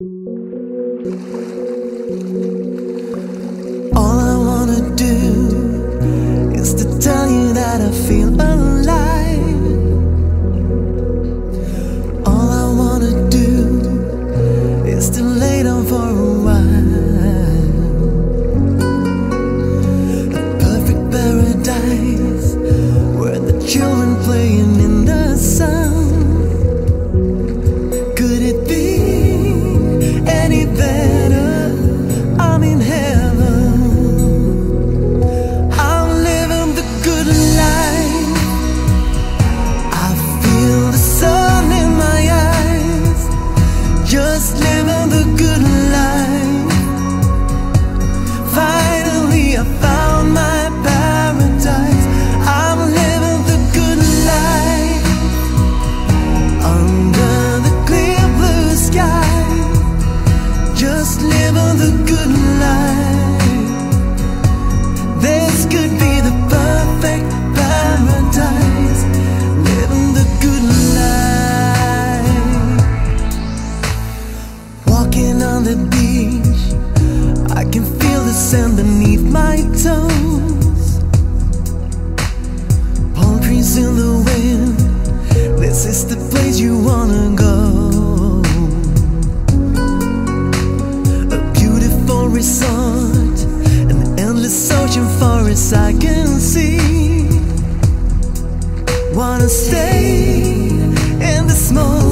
All I wanna do is to tell you that I feel beneath my toes. Palm trees in the wind. This is the place you wanna go. A beautiful resort An endless ocean forest I can see. Wanna stay in the moment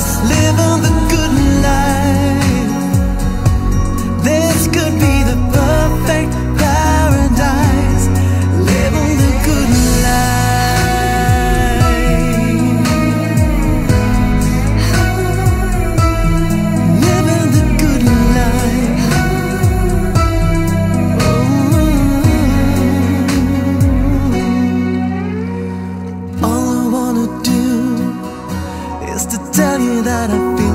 living the tell you that I feel